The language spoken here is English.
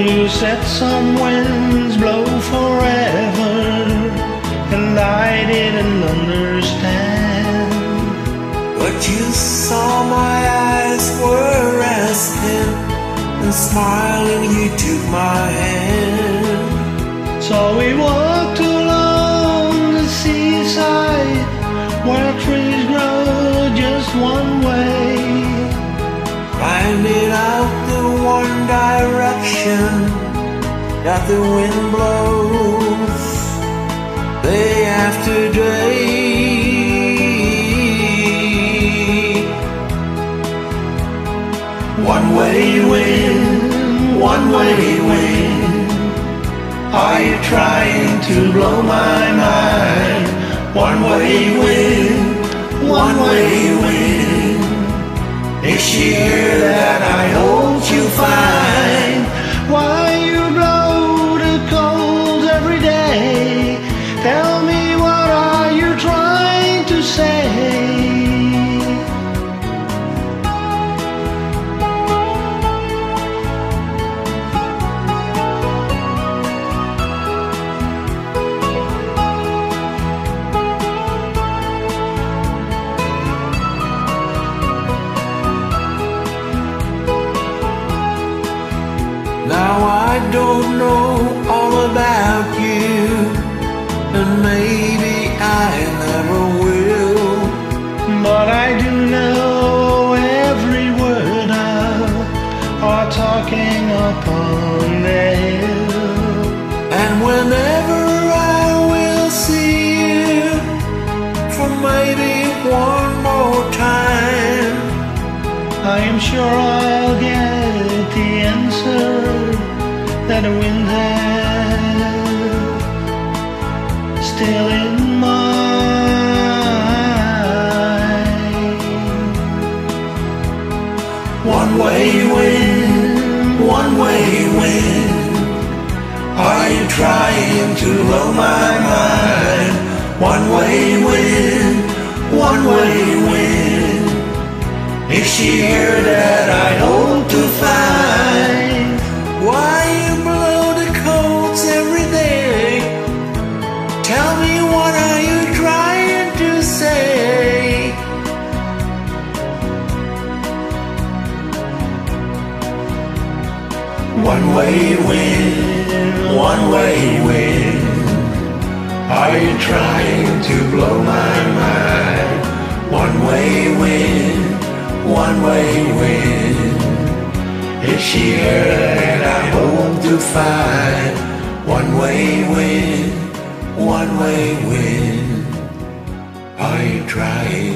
You said some winds blow forever, and I didn't understand. But you saw my eyes were asking, and smiling you took my hand. So we walked along the seaside, where trees grow just one way. Finding out the one direction that the wind blows day after day. One way wind, one way wind. Are you trying to blow my mind? One way wind, one way wind. She here that I hope you find? Know all about you, and maybe I never will. But I do know every word of our talking upon the hill. And whenever I will see you for maybe one more time, I am sure I'll get still in mind. One way wind, one way wind. Are you trying to blow my mind? One way wind, one way wind. Is she here that I One way wind, one way wind. Are you trying to blow my mind? One way wind, one way wind. She here and I hope to find? One way wind, one way wind. Are you trying